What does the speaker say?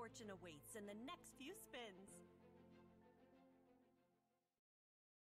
fortune awaits in the next few spins.